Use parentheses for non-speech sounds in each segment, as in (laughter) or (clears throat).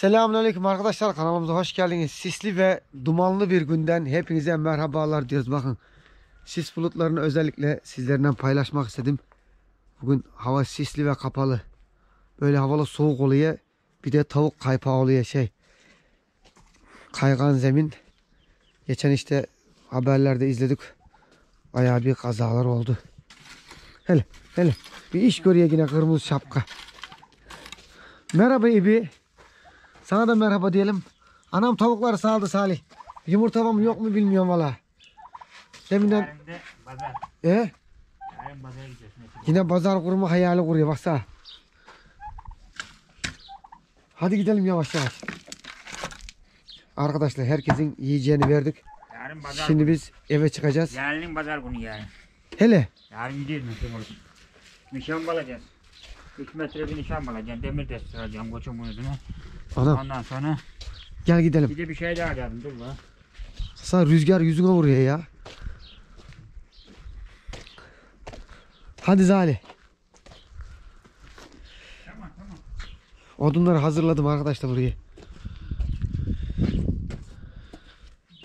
Selamünaleyküm arkadaşlar kanalımıza hoş geldiniz. Sisli ve dumanlı bir günden hepinize merhabalar diyoruz. Bakın sis bulutlarını özellikle sizlerden paylaşmak istedim. Bugün hava sisli ve kapalı. Böyle havalı soğuk oluyor. Bir de tavuk kaypağı oluyor şey. Kaygan zemin. Geçen işte haberlerde izledik. Bayağı bir kazalar oldu. Hele hele bir iş görüyor yine kırmızı şapka. Merhaba İbi. Sana da merhaba diyelim. Anam tavukları sağladı Salih. Yumurta var mı yok mu bilmiyorum valla. Deminden Yarın da pazar. e, Yarın pazara gidiyorsun. yine pazar kurma hayali kuruyor baksana. Hadi gidelim yavaş yavaş. Arkadaşlar herkesin yiyeceğini verdik. Yarın pazar Şimdi biz eve çıkacağız. Yarın pazar günü yarın. Hele Yarın gidiyoruz nişan olur. Nişan alacağız. 3 metre bir nişan alacaksın. Demir destek alacağım koçum boyutuna. Anam Ondan sonra gel gidelim. bir de bir şey daha alacağım. Dur la. Sana rüzgar yüzüne vuruyor ya. Hadi Zali. Tamam tamam. Odunları hazırladım arkadaşlar buraya.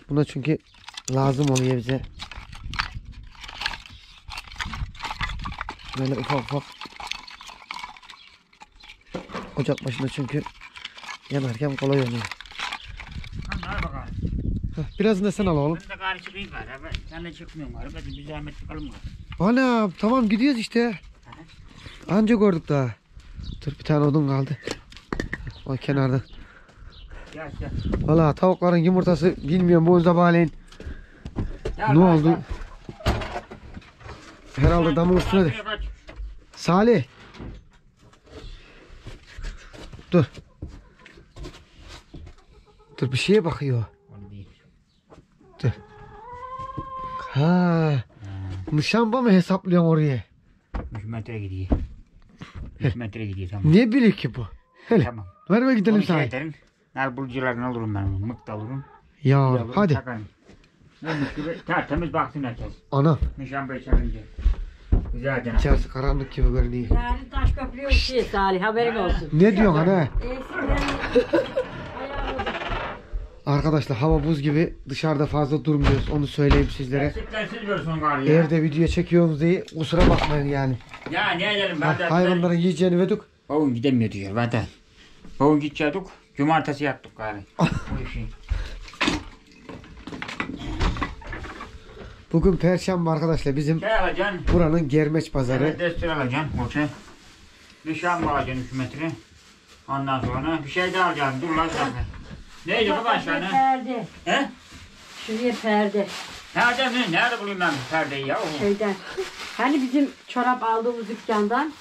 Buna çünkü lazım oluyor bize. Böyle ufak ufak. Ocak başında çünkü yanarken kolay oluyor. Hadi al bakalım. Heh, Birazını da sen al oğlum. Ben de çıkayım gari. Ben, sen de çıkmıyorum gari. Hadi bir zahmet çıkalım gari. Ana tamam gidiyoruz işte. Anca gördük daha. Dur bir tane odun kaldı. O kenarda. Gel gel. Valla tavukların yumurtası bilmiyorum bu sabahleyin Gel, ne oldu? gel. Herhalde damın üstüne de. Salih. Dur. Dur bir şeye bakıyor. Onu değil. Ha. Muşamba mı hesaplıyorsun oraya? 3 metre gidiyor. 3 metre gidiyor tamam. Ne biliyor ki bu? Hele. Tamam. Ver ve gidelim şey Salih. ederim. Nar bulucularını alırım ben onu. Mık da alırım. Ya Alırım, hadi. takarım. Gibi tertemiz baksın herkes. Anam. Nişan bey çalınca. Güzel canım. İçerisi karanlık gibi görünüyor. Yarın taş köprü yok şey Salih haberin olsun. Ne diyorsun ana? Arkadaşlar hava buz gibi dışarıda fazla durmuyoruz onu söyleyeyim sizlere. Gari ya. Eğer de video çekiyoruz diye kusura bakmayın yani. Ya ne edelim ben de. Hayvanların yiyeceğini verdik. Bugün gidemiyor diyor ben de. Bugün gidecektik. Cumartesi yattık gari. (laughs) Bu işi. Bugün perşembe arkadaşlar bizim Şey alacaksın. buranın germeç pazarı. Evet, destur alacaksın. Koça. Nişan alacaksın 3 metre. Ondan sonra bir şey daha alacaksın. Dur lan zaten. Neydi bu Şuraya başkanı? perde. He? Şuraya perde. Nerede mi? Nerede bulayım ben bu perdeyi ya? Şeyden. Hani bizim çorap aldığımız dükkandan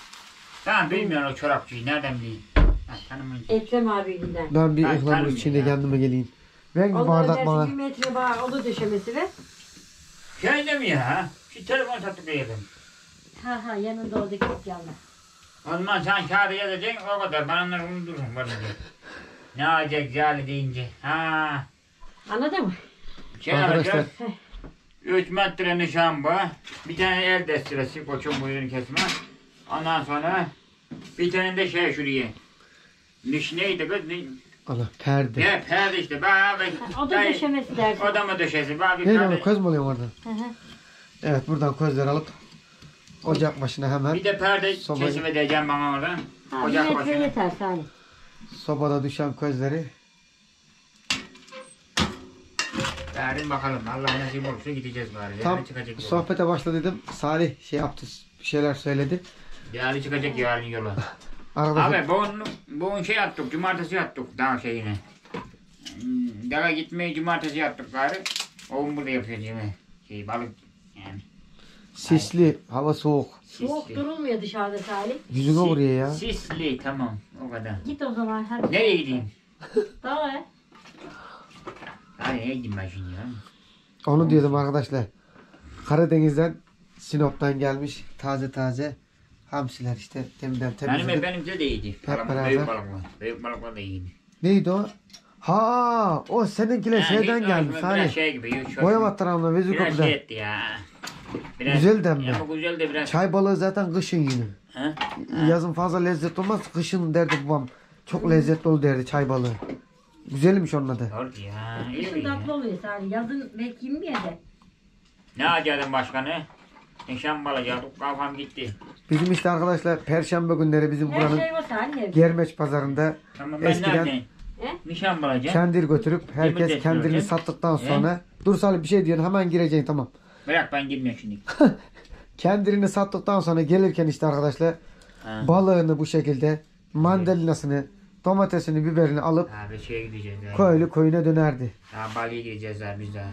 Ben bilmiyorum o çorapçıyı. Nereden bileyim? Ha, tanımıyorum. Ekrem abiyinden. Ben bir Ben ıhlamur içinde ya. kendime geleyim. Ver bir bardak bana. bir metre bağ onu döşemesi ve Şey de mi ya? Şu telefon satıp yiyelim. ha ha yanında oradaki dükkanda. O zaman sen kağıdı yazacaksın o kadar. Ben onları unuturum. Böylece. Ne olacak zali deyince? Ha. Anladın mı? Şey Arkadaşlar. alacağız. 3 metre nişan bu. Bir tane el destiresi koçun boyunu kesme. Ondan sonra bir tane de şey şuraya. Niş neydi kız? Ne, Ana perde. ne perde işte. Ben abi. O da döşemesi dersin. O da mı döşesi? Ben bir Ne perde- lan köz mü oluyor oradan? Hı hı. Evet buradan közleri alıp ocak başına hemen Bir de perde Sobayı- kesim edeceğim bana oradan. Ha, bir Ocak metre başına. yeter Salih. Sobada düşen közleri Yarın bakalım. Allah nasip olursa gideceğiz bari. Yarın tam çıkacak yola. sohbete başladıydım. Salih şey yaptı bir şeyler söyledi. Yarın çıkacak yarın yola. (laughs) Arkadaşlar Abi bugün, bugün şey yaptık, cumartesi yaptık dağ şeyine. Hmm, Dağa gitmeyi cumartesi yaptık gari. O gün burada yapacağız yemeği. Şey balık. Sisli hava soğuk. Soğuk Sisli. durulmuyor dışarıda Salih. Yüzüne Si- vuruyor ya. Sisli tamam o kadar. Git o zaman hadi. Nereye gideyim? Dağa. Hani nereye gideyim ben şimdi ya? Onu diyordum arkadaşlar. Karadeniz'den Sinop'tan gelmiş taze taze hamsiler işte deminden Benim temizledim. benimce de iyiydi. Hep Balık, beraber. büyük balıklar. Büyük balıklar da iyiydi. Neydi o? Ha, o seninkiler şeyden gelmiş Biraz Salih. şey gibi. Boyabat tarafından Biraz şey etti ya. Güzel demli. Ama güzel de biraz. Çay balığı zaten kışın yine. Ha? Yazın fazla lezzet olmaz. Kışın derdi babam. Çok lezzetli oldu derdi çay balığı. Güzelmiş onun adı. Doğru ya. iyi Kışın ya. tatlı oluyor sadece. Yazın belki yemiyor de. Ne alacaktın başkanı? Nişan alacaktık. Kafam gitti. Bizim işte arkadaşlar perşembe günleri bizim Her buranın şey. Germeç pazarında Tamam ben Eskiden- ne? He? Nişan alacağım. kendir götürüp herkes ediyorum. sattıktan He? sonra dur Salih bir şey diyorsun hemen gireceksin tamam. Bırak ben girmiyorum şimdi. (laughs) Kendirini sattıktan sonra gelirken işte arkadaşlar Ha. balığını bu şekilde mandalinasını domatesini biberini alıp Abi şeye gideceğiz. ya. köylü koyuna dönerdi. Daha Bali'ye gideceğiz abi biz daha.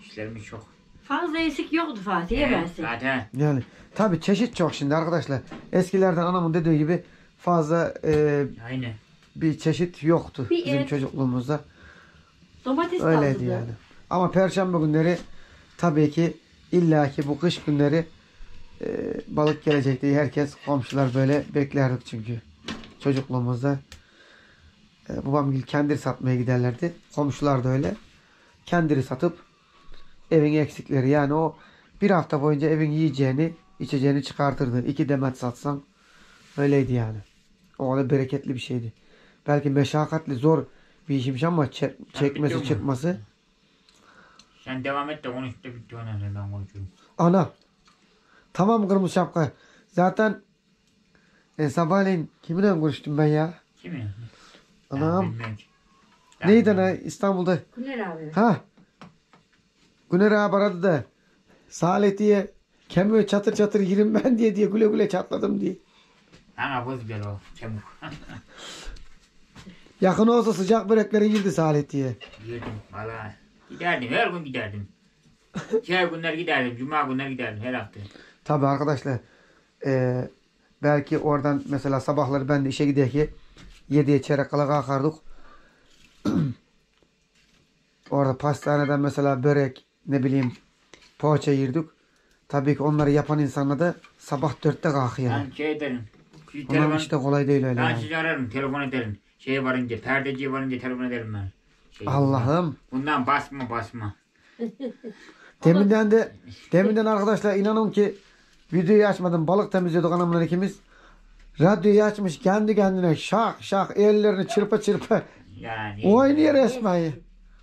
İşlerimiz çok. Fazla eksik yoktu Fatih'e Evet, versin. Zaten. Yani tabi çeşit çok şimdi arkadaşlar. Eskilerden anamın dediği gibi fazla e, Aynen. bir çeşit yoktu Bir bizim et. çocukluğumuzda. Domates Öyleydi yani. Ama perşembe günleri tabii ki illaki bu kış günleri e, balık gelecek diye herkes komşular böyle beklerdik çünkü çocukluğumuzda. E, babam gil kendir satmaya giderlerdi. Komşular da öyle. Kendiri satıp evin eksikleri yani o bir hafta boyunca evin yiyeceğini içeceğini çıkartırdı. İki demet satsan öyleydi yani. O da bereketli bir şeydi. Belki meşakkatli zor bir işmiş ama çek- çekmesi çıkması Sen devam et de konuş da bitti ona ben konuşurum. Ana. Tamam kırmızı şapka. Zaten e, sabahleyin kiminle konuştum ben ya? Kimi? Anam. Ben. Neydi ana İstanbul'da? Güner abi. Ha. Güner abi aradı da Salih diye kemiğe çatır çatır yerim ben diye diye güle güle çatladım diye. Ana buz gel o. Çabuk. Yakın olsa sıcak börekleri yirdi Salih diye. Girdim valla. Giderdim her gün giderdim. Şey günler giderdim. Cuma günler giderdim her hafta. Tabi arkadaşlar e, belki oradan mesela sabahları ben de işe giderken 7'ye çeyrek kala kalkardık. (clears throat) Orada pastaneden mesela börek ne bileyim poğaça yirdik. Tabii ki onları yapan insanla da sabah 4'te kalkıyor. Ben şey ederim. Onlar telefon, işte kolay değil öyle ben yani. sizi ararım. Telefon ederim. Şeye varınca, perdeciye varınca telefon ederim ben. Şey, Allah'ım. Bundan basma basma. (laughs) Deminden de deminden arkadaşlar inanın ki videoyu açmadım. Balık temizliyorduk anamla ikimiz. Radyoyu açmış kendi kendine şak şak ellerini çırpa çırpa Yani. oynuyor resmen.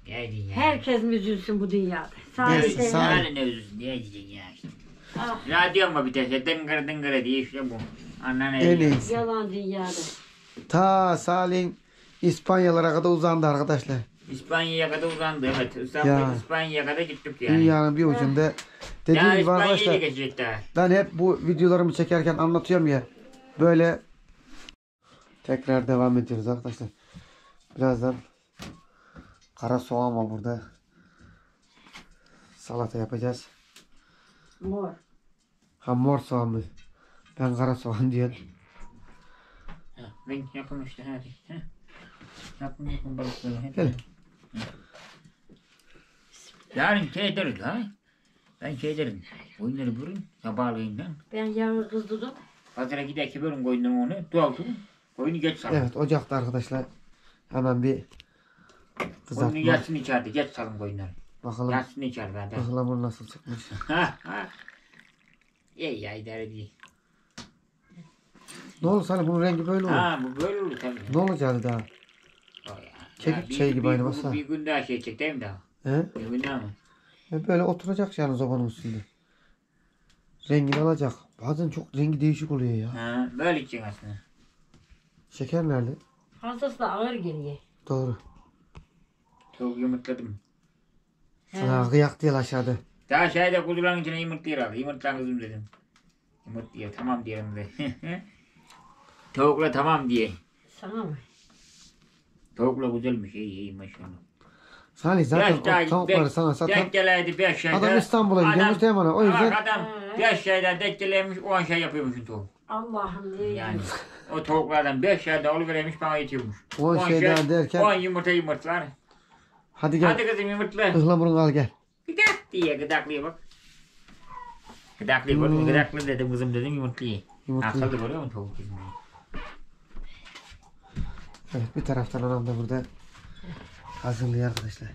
Neydi ya? Herkes mi üzülsün bu dünyada? Ne Sadece Neyse, sağ- Yani ne üzülsün ne diyeceksin ya işte. Ah, Radyo mu bir tek? Dıngır dıngır diye işte bu. Eli. iyisi. yalan dünyada. Ta Salih'in İspanyalara kadar uzandı arkadaşlar. İspanya'ya kadar uzandı evet. İstanbul, Ya. İspanya'ya kadar gittik yani. Dünyanın bir ucunda. Dediğim ya gibi İspanya'ya arkadaşlar geçecek daha. ben hep bu videolarımı çekerken anlatıyorum ya. Böyle tekrar devam ediyoruz arkadaşlar. Birazdan kara soğan var burada. Salata yapacağız. Mor. Ha mor soğan mı? Ben kara soğan diyorum. Ha, Ben yapın işte hadi. Ha. Yapın yapın balıkları. hadi. Gel. Yarın şey ederiz ha. Ben şey ederim. Koyunları vurun sabahleyinden. Ben yağı kızdırdım. Pazara gider ki vurun koyunları onu. Doldu. Koyunu geç salın. Evet ocakta arkadaşlar. Hemen bir Koyunu kızartma. yatsın içeride. Geç salın koyunları. Bakalım Yatsın içeride hadi. ıhlamur nasıl çıkmış. (laughs) İyi ya idare değil. Ne olur sana bunun rengi böyle olur. Ha bu böyle olur tabii. Ne olacaktı daha? Bir- çayı gibi bir- aynı bir- baksana. Bir gün daha şey çek değil mi daha? He? Bir gün daha mı? E Böyle oturacak yani zobanın üstünde. Rengini alacak. Bazen çok rengi değişik oluyor ya. Ha, böyle içeceksin aslında. Şeker nerede? Fazlası da ağır geliyor. Doğru. Çok yumurtladım. Sana kıyak değil aşağıda. Daha şeyde kuzuların içine yumurtlayır aldı. Yumurtlan kızım dedim. Yumurtluyor tamam diyelim de. (laughs) Tavukla tamam diye. Sana mı? Tavukla güzelmiş iyi iyi maşallah. Salih zaten o tavukları beş- sana satan Denk geleydi beş şeyde. adam İstanbul'a gidiyormuş değil mi ona? O yüzden Bak adam He. beş şeyden denk geleymiş on şey yapıyormuş tavuk. Allah'ım diye. Yani o tavuklardan beş şeyden oluvermiş bana yetiyormuş. On şeyden derken- On yumurta yumurtlar. hadi gel Hadi kızım yumurtla. ıhlamurunu al gel. Gıdak diye gıdaklıyor bak. Gıdaklıyor bak. Hmm. Gıdaklı dedim kızım dedim yumurtluyor. Yumurtluyor. Akıllı görüyor musun tavuk kızım? Evet bir taraftan anam da burada hazırlıyor arkadaşlar.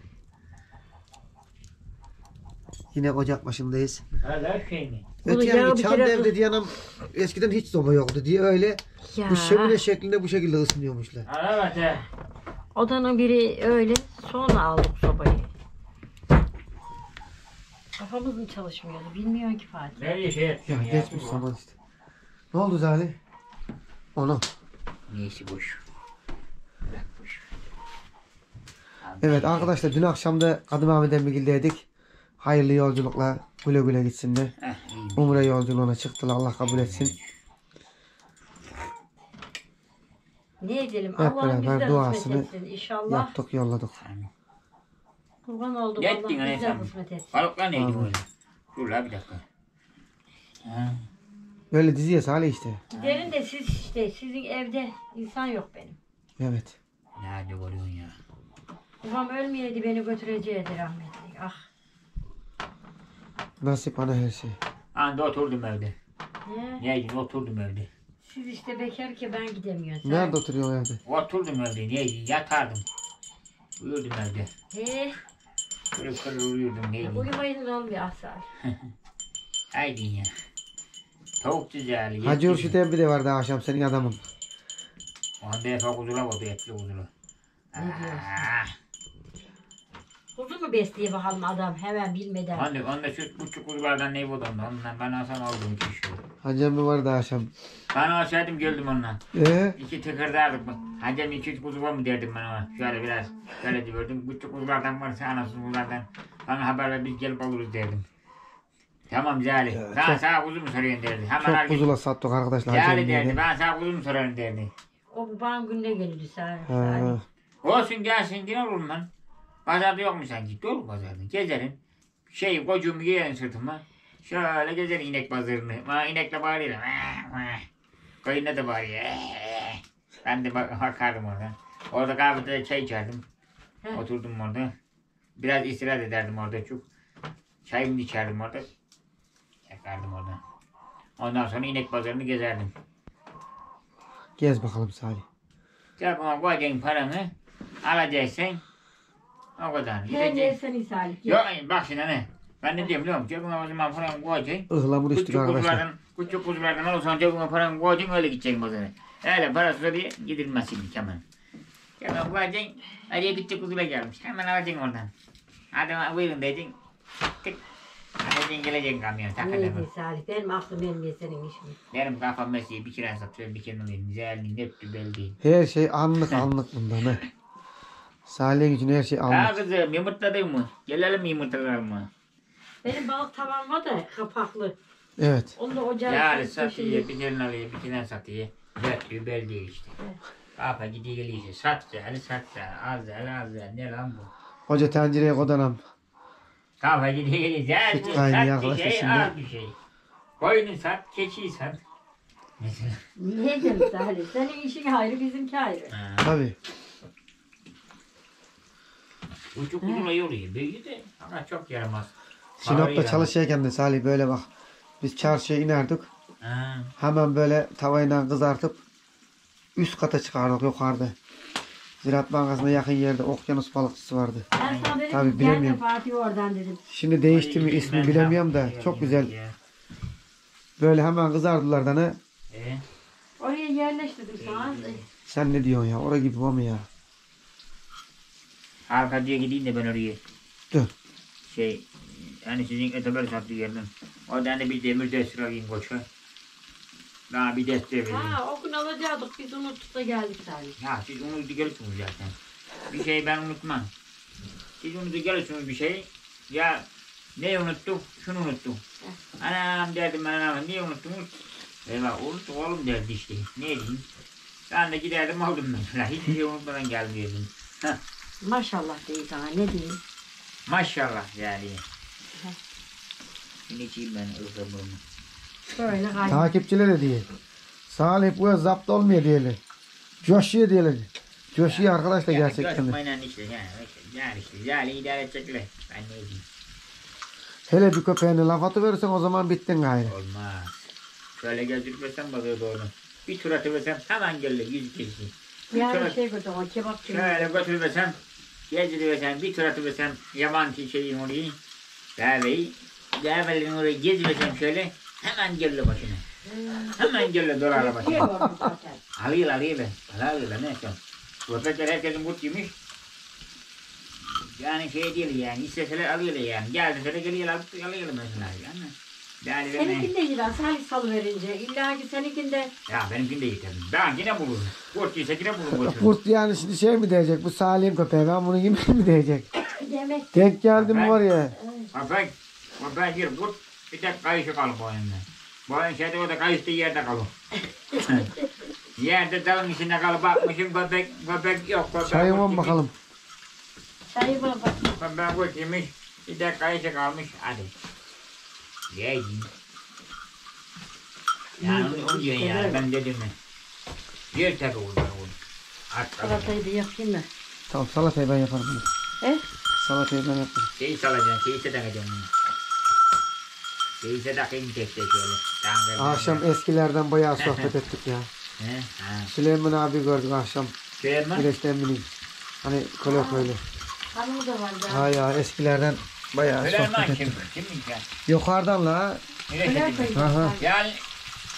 Yine ocak başındayız. Hala şey mi? Bunu Öte yağı yani bir çam kere- devri diye anam eskiden hiç soba yoktu diye öyle Ya. bu şömine şeklinde bu şekilde ısınıyormuşlar. Bak he. Odanın biri öyle. Sonra aldık sobayı. Kafamız mı çalışmıyordu? Bilmiyorum ki Fatih. Nereye şey Ya ya? geçmiş zaman işte. Ne oldu Zali? Onu. Neyse boş. Bırak boş. Evet arkadaşlar dün akşam da Kadım Ahmet Emmigil'deydik. Hayırlı yolculuklar. Güle güle gitsinler. Umre yolculuğuna çıktılar. Allah kabul etsin. Ne edelim? Hep Allah beraber bizden duasını kısmet etsin. İnşallah. Yaptık yolladık. Kurban oldum. Yettin Allah anne bizden sen. kısmet etsin. Balıklar neydi böyle? Dur la bir dakika. Ha. Böyle diziye Salih işte. Giderin de siz işte sizin evde insan yok benim. Evet. Nerede görüyorsun ya? Babam ölmeyeydi beni götüreceğiydi rahmetli. Ah. Nasip ana her şey. Anda oturdum evde. Ne? Neydi oturdum evde. Siz işte bekar ki ben gidemiyorum. Sen- Nerede oturuyorsun evde? Oturdum evde neydi yatardım. Uyurdum evde. He, Kırıp kırıp uyurdum neydi. uyumayın olmuyor asar. (laughs) Haydi ya. Tavuk güzel. Hacı Urşit emmi de vardı akşam senin adamın. Onda efe kuzula oldu etli kuzula. Ne diyorsun? Ah, Kuzu mu besleye bakalım adam hemen bilmeden. Onda, onda şu küçük kuzulardan ne buldu onda. Ondan ben alsam aldım iki şu. Hacı emmi vardı akşam. Ben alsaydım geldim ondan. Ee, İki tıkırdardık. Hacem iki üç kuzu var mı derdim ben ona. Şöyle biraz şöyle diyordum. Küçük kuzulardan varsa anasız kuzulardan. Bana haber ver biz gelip alırız derdim. Tamam Cali. Ya, ben çok- sana kuzu mu soruyorsun derdi. Hemen çok kuzula sattık arkadaşlar Cali derdi. emmiye. Ben sana kuzu mu sorarım derdi. O babanın gününe gelirdi sen. Ha, Olsun gelsin ne olur lan. Pazarda yok mu sanki? Dolu pazarda. Gezerim. Şey kocuğumu giyerim sırtıma. Şöyle gezerim inek pazarını. Ha, inekle bağırıyorum. Koyunla da bağırıyor. Ben de bak bakardım orada. Orada kahvede çay içerdim. Heh. Oturdum orada. Biraz istirahat ederdim orada çok. Çayımı içerdim orada. Yakardım orada. Ondan sonra inek pazarını gezerdim. Gez bakalım Salih. Cebime koyacaksın paranı. Alacaksın. O kadar. Sen Gideceksin. gelsen İsa'lık. Yok bak şimdi ne? Ben ne diyorum biliyor musun? Cebime o zaman paranı koyacaksın. Ihlamur içtik Küçük arkadaşlar. kuzulardan, küçük kuzulardan olursan cebime paranı koyacaksın öyle gideceksin pazara. Öyle parası diye gidilmez şimdi hemen. Cebime koyacaksın. Araya küçük kuzuyla gelmiş. Hemen alacaksın oradan. Hadi buyurun diyeceksin. Tık. Alacaksın geleceksin kamyon. Neydi Takıldın. Salih? Benim aklım vermiyor senin işini. Benim kafam mesleği bir kere satıyor bir kere alayım. Güzelliğin hep belli. Her şey anlık anlık bundan ha. Salih'in için her şey Ha anlık. kızım yumurtladın mı? Gelelim yumurtlayalım mı? Benim balık tavam var da kapaklı. Evet. Onu da ocağa Yani koyup satıyor, bir tane alıyor, bir tane satıyor. Dörtlüğü belli değil işte. Evet. Kafa gidiyor geliyor işte. Sat yani sat yani. Az yani az yani. Ne lan bu? Hoca tencereye kodanam. Kafa gidiyor geliyor. Yani Süt kaynıyor sat bir şey, şimdi. az bir şey. Koyunu sat, keçiyi sat. Niye canım Salih? Senin işin ayrı bizimki ayrı. Ha. Tabii. Uçuk uzun yoruyor. Büyüğü de ama çok yaramaz. Sinop'ta çalışırken de Salih böyle bak. Biz çarşıya inerdik. Ha. Hemen böyle tavayla kızartıp üst kata çıkardık yukarıda. Ziraat Bankası'na yakın yerde okyanus balıkçısı vardı. Ben sana dedim Tabii, bilemiyorum. Fatih oradan dedim. Şimdi değişti mi ismi bilemiyorum da çok güzel. ya. Böyle hemen kızardılar da ne? E? Oraya yerleştirdim sana. Sen ne diyorsun ya? Ora gibi var mı ya? Arka diye gideyim de ben oraya. Dur. Şey, hani sizin öteber sattığı yerden. Oradan da bir demir destek alayım koça. Daha bir destek vereyim. Ha o gün alacaktık biz unuttuk da geldik Salih. Ya siz unutup gelirsiniz zaten. Bir şey ben unutmam. Siz unutup gelirsiniz bir şey. Ya ne unuttuk? Şunu unuttum. Anam derdim anam niye unuttunuz? Eyvah unuttuk oğlum derdi işte. Ne diyeyim? Ben de giderdim aldım mesela. (laughs) Hiçbir şey unutmadan gelmiyordum. Maşallah değil sana ne diyeyim. Maşallah yani. İçeyim ben ıhlamurunu. Böyle kaynak. Takipçilere diye. Salih bu zapt olmuyor diyelim. Coşuyor diyelim. Coşuyor arkadaşlar gerçekten de. Coşmayla işte yani. Yani işte yani idare edecekler. Ben ne diyeyim? Hele bir köpeğine laf atıverirsen o zaman bittin gayrı. Olmaz. Şöyle gezdirmesem bakıyor doğru. Bir tur atıversem hemen gelir yüz kişi. Yani şey götür o kebapçı. Şöyle götürmesem, gezdiriversem, bir tur atıversem yaban şeyim orayı. Kahveyi kahvelerin oraya gezmesem şöyle hemen gelle başına. Hemen gelle dolar başına. Zaten? Alıyor alıyor be. Alıyor ne yapacağım. Köpekler herkesin kurt yemiş. Yani şey değil yani isteseler alıyorlar yani. Geldiseler geliyorlar alıyorlar mesela yani. Yani ben, Seninkinde gider Salih salı verince. İlla ki seninkinde ya benimkini de yeterim. Ben yine bulurum. Kurt yese yine bulurum. (laughs) Kurt yani şimdi şey mi diyecek? Bu Salih'in köpeği. Ben bunu yemek (laughs) mi diyecek? yemek Denk geldim var ya. Köpek, köpek bir kurt bir tek kayışı kalır boynunda. Boyun şeyde o da kayıştığı yerde kalır. (laughs) yerde dalın içinde kalır bakmışım köpek, köpek yok. Köpek mı yemiş. bakalım? çayı bana bak. Köpek kurt yemiş. Bir tek kayışı kalmış. Hadi. Ye yiyin. Yani onu, onu diyor yani ben dedim mi? Bir tek olur olur. At kalır. Salatayı da yapayım mı? Tamam salatayı ben yaparım. bunu. He? Salatayı ben yaparım. Şeyi salacaksın, şeyi takacağım bunu. Şeyi takayım tek tek. Tamam, Akşam eskilerden bayağı sohbet (laughs) ettik ya. He, ha. Süleyman abi gördük akşam. Mi? Güneşten bineyim. Hani köle köylü. Hanımı da var da. Ha ya eskilerden bayağı Öyle mi? sohbet Kim? ettik. Kim ya? Yukarıdan la. Aha. Yani,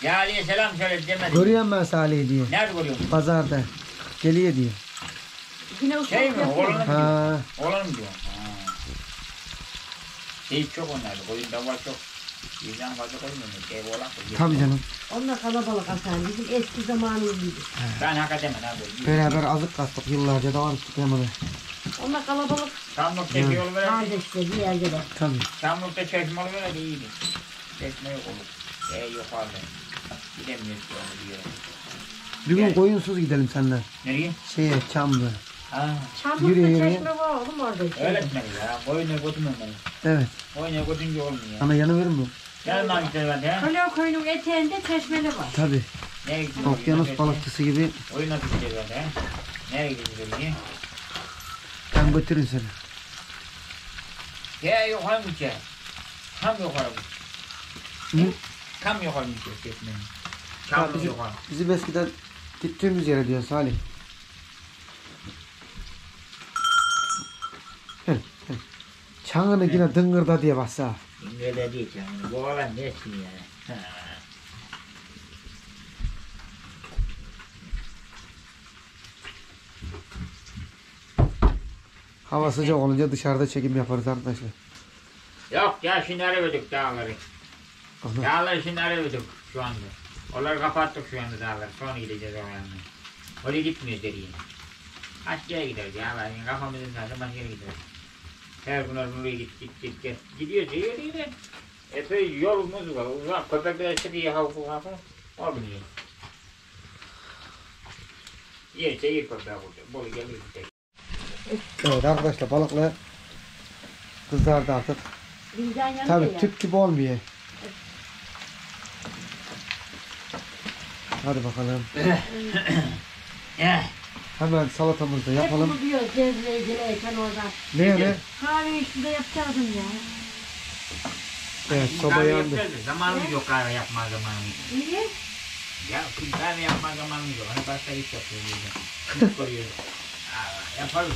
ya Ali'ye selam söyle demedin. Görüyorum ben Salih'i diye. Nerede görüyorsun? Pazarda. Geliyor diye. Yine usul Şey mi? Oğlanı mı diyor? Ha. Oğlanı mı diyor? Ha. Şey çok onlarda. Koyun da var çok. Birden fazla koymuyor. Şey oğlan koyuyor. Tabii canım. Onlar kalabalık Hasan. Bizim eski zamanımız gibi. Ben hakikaten mi abi? Beraber azık kastık yıllarca da vardık tutamadı. Onlar kalabalık Çamlık'ta bir yol veren. kardeşler bir yerde de. Tabii. Çamlık'ta çeşme oluyor da iyiydi. Çeşme yok olur. Yok abi. Gidemiyoruz ki onu diyor. Bir gün Yani. koyunsuz gidelim seninle. Nereye? Şeye Çamlı. Ha. Çamlıkta Yürü, yürü. çeşme var oğlum orada işte. Öğretmeni ya. Boyuna götürmemeli. Evet. Boyuna götürünce olmuyor. Ana yanı verir mi? Yanından gidelim hadi ha. Köle koyunun eteğinde çeşmeli var. Tabii. Nereye gidiyoruz? Okyanus balıkçısı gibi Oyuna gideceğiz hadi ha. Nereye gidiyoruz ben götürürüm seni. Ya yukarı mı ki? Tam yukarı mı? Tam yukarı mı ki? Bizim, yukarı. bizim eskiden gittiğimiz yere diyor Salih. Gel, gel. Çanını yine dıngırda diye bassa. İngilizce değil yani. Bu olan ne etsin yani? Ha. Hava sıcak olunca dışarıda çekim yaparız arkadaşlar. Yok ya şimdi arıyorduk dağları. Aha. Dağları şimdi arıyorduk şu anda. Onları kapattık şu anda dağları. Sonra gideceğiz oraya. Oraya gitmiyoruz deriye. Yere gideriz ya. Ben kafamızın zaten başka yere gideriz. Her gün oraya git git git git. Gidiyoruz gidiyoruz gidiyoruz. Epey yolumuz var. Uzak köpekler çıkıyor havfu havfu. Olmuyor. Yerse yer köpeği burada. Bolu gelir. Evet arkadaşlar balıkla kızardı artık. Bizden Tabii ya. tüp gibi olmuyor. Hadi bakalım. Hemen salatamızı da Hep yapalım. bunu diyor Cezre'ye gelirken oradan. Ne ne? Kahve üstünde yapacaktım ya. Evet soba Kahve yandı. yapacağız da Zamanımız yok kahve yapma zamanımız. Niye? Ya kahve yapma zamanımız yok. Hani başka iş yapıyoruz koruyoruz. (laughs) Aa, Yaparız.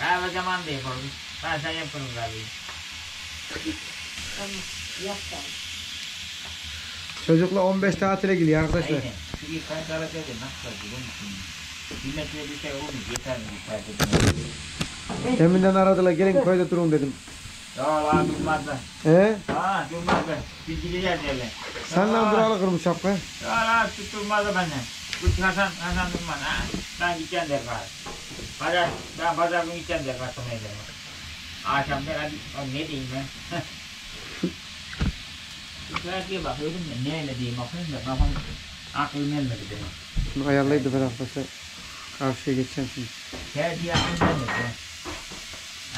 Kahve zamanı da yaparız. Ben sen yaparım kahveyi. Tamam. Yap da. Çocukla 15 tatile gidiyor arkadaşlar. Aynen. Şu nasıl biliyor musun? Bir şey olmuş. Yeter mi kayıt Deminden aradılar gelin köyde durun dedim. Ya lan durmaz da. He? Ha durmaz da. Biz gideceğiz eve. Sen lan Aa, duralı kırmış şapka. Ya lan tutulmaz da benden. Bu Hasan, Hasan durmaz ha. Ben gideceğim der bari. Pazar, ben pazar günü gideceğim der kastamaya der. Akşam der hadi, ne diyeyim ben. Şarkıya bakıyordum da neyle diyeyim bakıyorum da kafam aklım gelmedi benim. Şunu ayarlaydı ben arkadaşlar. Karşıya geçeceğim şimdi. Tercih aklım gelmedi ya.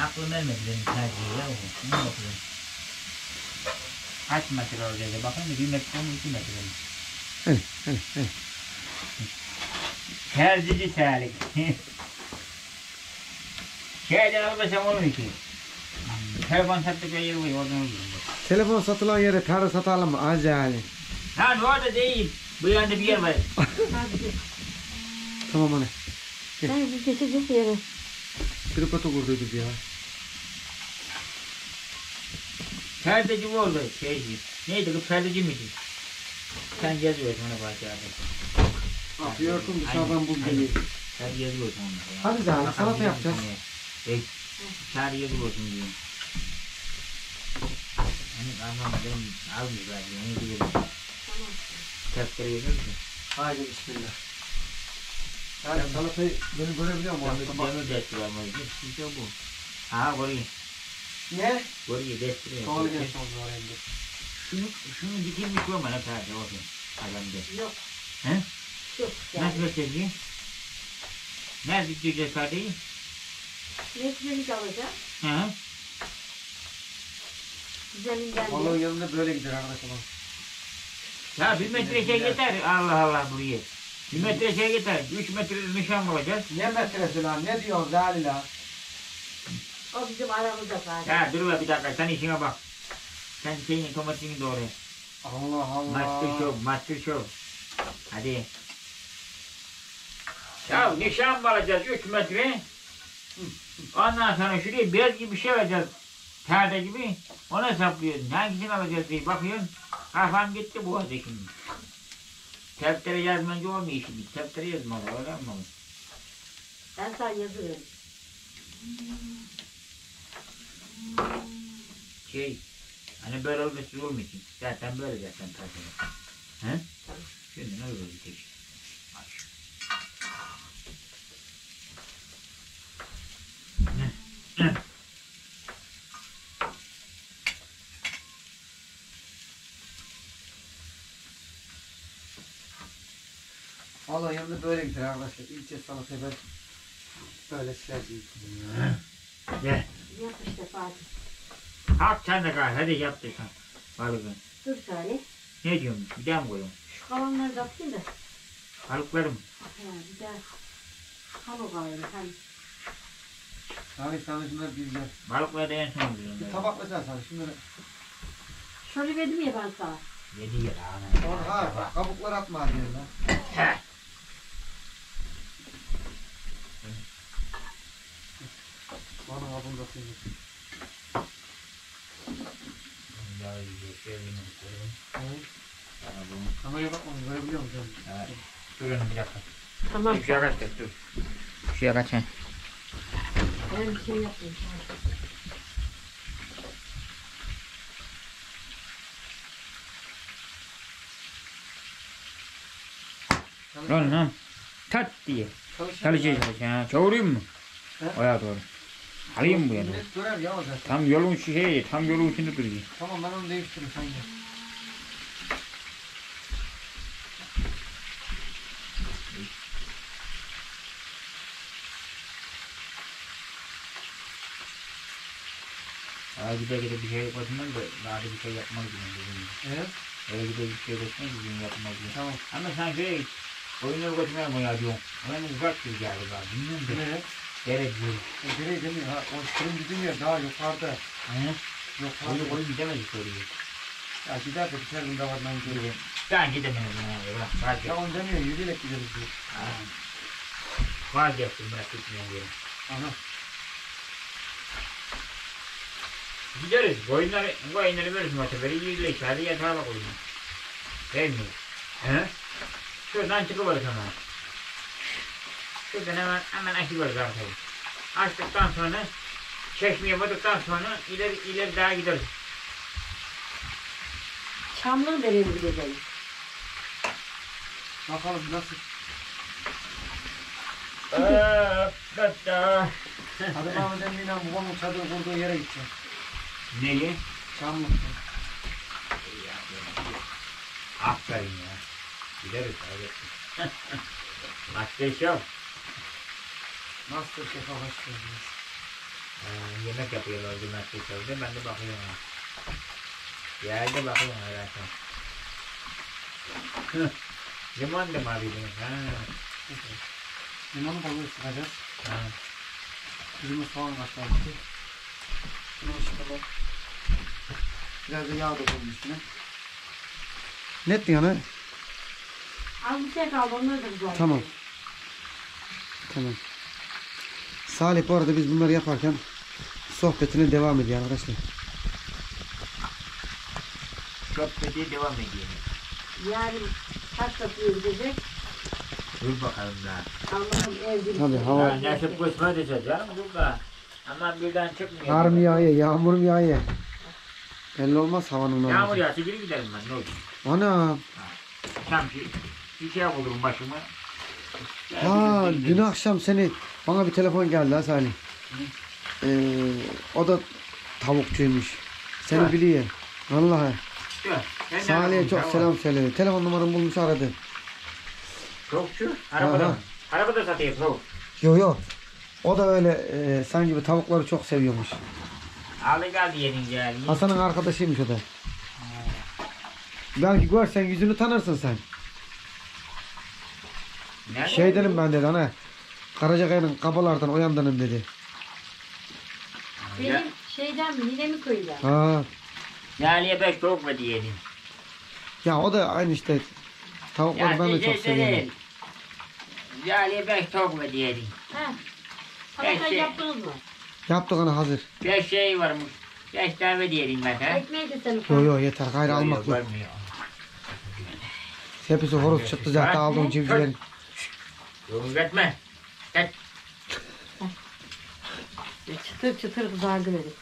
Aklım gelmedi benim tercihe ya. Ne bakıyorum. Kaç metre orada bakın da bir metre mi iki metre mi? Hadi hadi hadi. Terzici terlik. (laughs) Şeyden almasam olur ki. Telefon satılan yere para satalım mı? Acayip. Lan orada değil. Bu yanda bir yer var. (laughs) Tamam anne. Sen bir geçeceğiz yere. Tripod'u kurduyduk ya. Perdeci mi oldu şeyci? Neydi kız perdeci miydi? Sen yazıyorsun ona bahçede. Yapıyordum dışarıdan buz geliyor. Sen yazıyorsun ya. Hadi canım, Bakalım salata yapacağız. Ya? E, sen yazıyorsun diyorum. Hani aman benim almıyor belki onu biliyorum. Tamam. Tepkere yazıyoruz mu? Haydi bismillah. Yani salatayı beni görebiliyor musun? Demir, Tamam. demir destiriyor İşte bu. Ha burayı. Ne? Burayı destiriyor. Doğru geçti o zaman elinde. Şunu, şunu dikilmiş olma ne perde olsun. Adamda. Yok. He? Yok yani. Nasıl göstereceğim? Nerede dikeceğiz perdeyi? Metrelik alacağım. Hı? Zeminden Balığın de. yanında böyle gider arkadaşlar. Ya bir metre şey yeter. Allah Allah buraya. Bir metre şey yeter. Üç metre nişan olacağız. Ne metresi lan? Ne diyorsun Zali lan? O bizim aramızda zaten. Ya dur be bir dakika sen işine bak. Sen şeyini tomatini doğru. Allah Allah. Master show, master show. Hadi. Ya nişan mı alacağız 3 metre? Ondan sonra şuraya bez gibi bir şey alacağız. Perde gibi. Onu hesaplıyorsun. Hangisini alacağız diye bakıyorsun. Kafam gitti bu arada şimdi. Teptere yazmanca olmuyor şimdi. Teptere yazmalı, öğrenmeli. Ben sana yazıyorum. Şey, hani böyle olması olmuyor ki. Zaten böyle zaten tarzı. He? Şimdi ne olur bir tek. Bak şu. Ne? Ne? Vallahi gider arkadaşlar. İlçe salatayı ben böyle serdim. Gel. Yap işte Fatih. Kalk sen de gel. Hadi yap de sen. Balığı. Dur Salih. Ne diyorsun? Bir daha mı koyuyorsun? Şu kalanları da atayım da. Balıklarım. Ha, bir daha. Hamur kalayım. Hani. Salih sana şunları bir ver. Balıkları da en son diyorum. Bir tabak versene Salih şunları. Şöyle verdim ya ben sana. Yedi. Sonra ha kabukları atma hadi yerine. Heh. Bana kabını da sıyır. Ya yiyecek, sevdiğini koyalım. Evet. Sana bunu. Kameraya bakma görebiliyor musun? Evet. Dur onu bir dakika. Tamam. Bir şey kaç dur. Bir şey kaç he. Ben bir şey yapayım. Lan lan. Tat diye. Çalışıyor çalışıyor. Ha, Çavurayım mı? He? Oya doğru. Alayım bu yana. Millet görer ya o zaten. Tam yolun şey, tam yolun içinde duruyor. Tamam ben onu değiştiririm sen gel. Aa gide gide bir şey yapmasından da daha da bir şey yapmaz gibi. Evet. Öyle gide bir şey yapmasından gibi yapmaz gibi. Tamam. Ama sen şey, oyunları götürmeye mi ya diyorsun? Oyun uzak bir geldi bana. Bilmiyorum da. Nereye? Gerek değil. O direği demiyor ha. O fırın bizim yer daha yukarıda. Hı? Yukarıda. Oyun oyun gidemedik oraya. Ya gider de biter gün davardan gidelim. Ben gidemedim ya. Fark Ya onu demiyor yürüyerek gideriz diyor. Ha. Vazgeçtim bırak gitmeyen diye. Aha. Gideriz. Koyunları, koyunları veririz motiferi. Yüzle içeride yatağa bak oyunu. Değil mi? He? Şuradan çıkıveririz hemen. Şuradan hemen, hemen açıveririz arkayı. Açtıktan sonra çeşmeye vurduktan sonra ileri ileri daha gideriz. Çamlığı nereye mi gideceğim? Bakalım nasıl. Eee, hatta. Hadi (laughs) Mahmut Emmi'yle babamın çadır kurduğu yere gideceğim. Neyi? Çamlık. Aferin ya. Gideriz abi. Master Show. Master Chef'e hoş geldiniz. Ee, yemek yapıyorlar Master Show'da. Ben de bakıyorum. Yerde bakıyorum herhalde. Limon da mı arıyordun? Ha. Limonu balığı sıkacağız. ha. Kırmızı soğan kaşarlısı. Bunu sıkalım. Biraz da yağ da koyun üstüne. Net yani. Az bir şey kaldı onları da güzel. Tamam. Tamam. Salih bu arada biz bunları yaparken sohbetine devam ediyor arkadaşlar. Kötü devam ediyor. Yani kaç kapıya gidecek? Dur bakalım daha. Allah'ım evde. Tabii, hava- Ya nasip kısmet ise canım dur da. Ama birden çıkmıyor. Kar mı yağıyor, yağmur mu yağıyor? Belli olmaz havanın Yağmur olması. yağsa geri giderim ben ne olur. Ana, Tam bir, bir şey bulurum başıma. ha dün akşam seni bana bir telefon geldi ha Salih. Ee, o da tavukçuymuş. Seni Ha. biliyor. Vallahi. Ben de Salih'e çok tamam. selam söyle. Telefon numaramı bulmuş aradı. Tavukçu. Arabada Aha. Arabada satıyor tavuk. Yo yo. O da öyle e, sen gibi tavukları çok seviyormuş. Aldı geldi yenin geldi. Hasan'ın arkadaşıymış o da. Belki görsen yüzünü tanırsın sen. Nerede? Şey dedim ben dedi ana. Karacakaya'nın kabalardan oyandanım dedi. Benim şeyden mi? Nine mi köyden? Ha. Lale'ye beş tavuk mu diyelim. Ya o da aynı işte. Tavukları ben de çok seviyorum. Lale'ye beş tavuk mu diyelim. Ha. Salata Peki. yaptınız mı? Yaptık ana hazır. Beş şey varmış. Beş tane diyelim ben ha. Ekmeği de sen Yo yo yeter gayrı almak yok. Görmüyor. Hepsi horoz çıktı zaten aldığım civcivlerin. Yorum etme. Çıtır çıtır kızardı beni.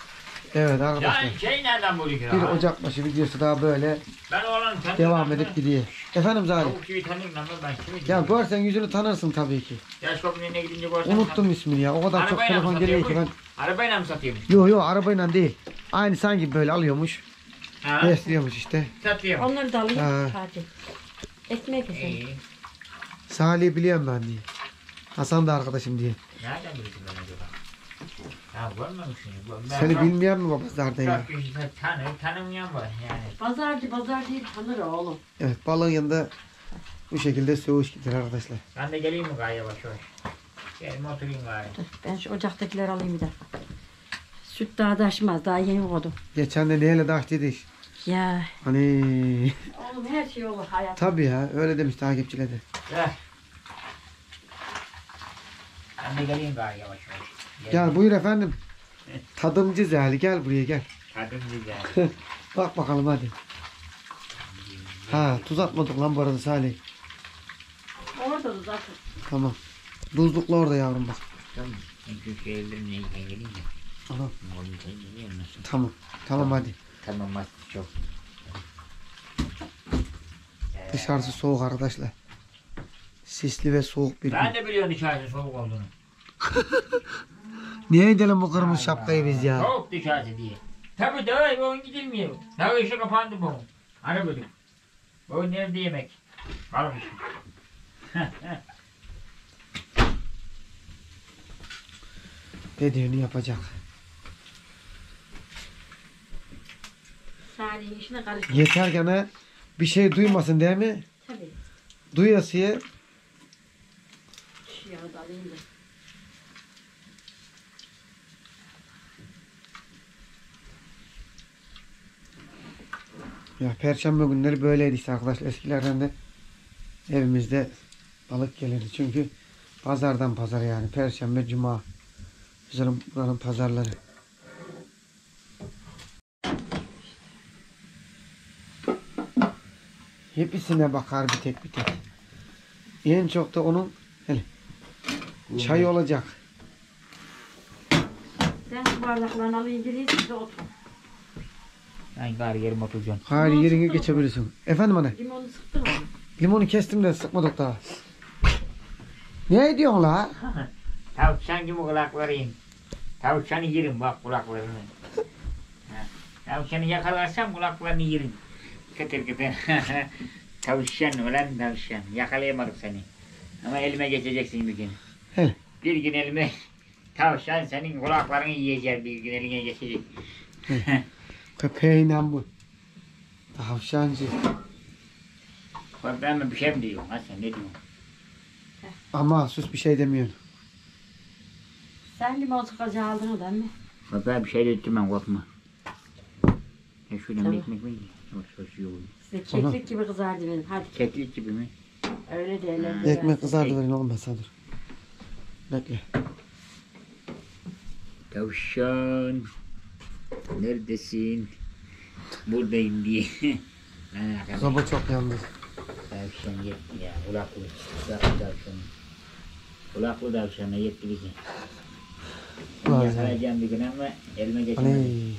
Evet arkadaşlar. Yani şey nereden buluyor Bir? Ocak başı videosu daha böyle Ben oğlan tanıyorum. devam edip gidiyor. Efendim Zahri. Tavuk gibi tanıyorum ama ben kimi Ya görsen yüzünü tanırsın tabii ki. Yaş kapının önüne gidince görsen. Unuttum ismini ya. O kadar çok Arabayla mı telefon geliyor ki ben. Arabayla mı satıyormuş? Yo yo arabayla değil. Aynı sen gibi böyle alıyormuş. Ha? Besliyormuş işte. Satıyor. Onları da alayım. Ha. Hadi. Ekmek sen. İyi. Salih'i biliyorum ben diye. Hasan da arkadaşım diye. Nereden bilirsin ben acaba? Ya görmemişsin. Ben Seni çok- bilmeyen mi baba zaten ya? Çok kişi tanır, tanımayan var yani. Pazarcı pazar değil tanır oğlum. Evet balığın yanında bu şekilde söğüş gider arkadaşlar. Ben de geleyim mi gaya yavaş yavaş? Gelin oturayım. Dur, ben şu ocaktakileri alayım bir dakika. Süt daha taşmaz. Daha yeni koydum. Geçen de neyle dahtiydik. Ya. Hani Oğlum her şey olur hayat. tabii ya öyle demiş takipçiler de. Gel. Ben de geleyim gari yavaş yavaş. Gel buyur efendim. Tadımcı Zali gel buraya gel. Tadım güzel. (laughs) Bak bakalım hadi. Ha tuz atmadık lan bu arada Salih. Orada da zaten. Tamam. Tuzlukla orada yavrum bak. Tamam. Çünkü şeylerim neyden geleyim geliyor musun? tamam. Tamam hadi. Tamam hadi çok. Dışarısı soğuk arkadaşlar. Sisli ve soğuk bir Ben gün. de biliyorum dışarısı soğuk olduğunu. (laughs) Niye gidelim bu kırmızı şapkayı biz ya? Soğuk dışarısı diye. Tabii daha bu gidilmiyor. Daha işe kapandı bu. Ara bölüm. Bu nerede yemek? Varmış. (laughs) Dediğini yapacak. Salih'in işine karışma. Yeter gene bir şey duymasın değil mi? Tabii. Duyasıya Şu yağı da alayım da. Ya perşembe günleri böyleydi işte arkadaşlar. Eskilerden de evimizde balık gelirdi. Çünkü pazardan pazar yani. Perşembe, cuma. Bizim buranın pazarları. Hepsine bakar bir tek bir tek. En çok da onun hele, çay olacak. Şu bardaklarını alayım gireyim siz de oturun. Ben gari yerim oturacağım. Hayır Limon yerine sıktın mı? geçebilirsin. Efendim anne. Limonu sıktın mı? Limonu kestim de sıkmadık daha. Ne ediyorsun la? (laughs) Tavşan gibi kulaklarıyım. Tavşanı yerim bak kulaklarını. Ha, Tavşanı yakalarsam kulaklarını yerim. Kıtır kıtır. (laughs) tavşan ulan tavşan. Yakalayamadım seni. Ama elime geçeceksin bir gün. Hele. Bir gün elime tavşan senin kulaklarını yiyecek bir gün eline geçecek. (laughs) Köpeğiyle bu. Tavşancı. Ben mi bir şey mi diyorum ha sen ne diyorsun? Ama sus bir şey demiyorsun. Sen limon sıkacı aldın değil mi? Ben bir şey de ettim ben korkma. E şuradan Tamam. bir ekmek mi? Yavaş yavaş yiyorum. Size keklik gibi kızardı benim. Hadi Keklik gibi mi? öyle derler. Ha. de Ekmek ben. kızardı verin olmasa dur. Bekle. Tavşan. Neredesin? Buradayım diye. (laughs) Soba çok yandı. Tavşan yetti ya. Kulaklı. Kulaklı tavşan. Kulaklı tavşana yetti bizi. Vay Yakalayacağım bir gün ama elime geçemedim. Hani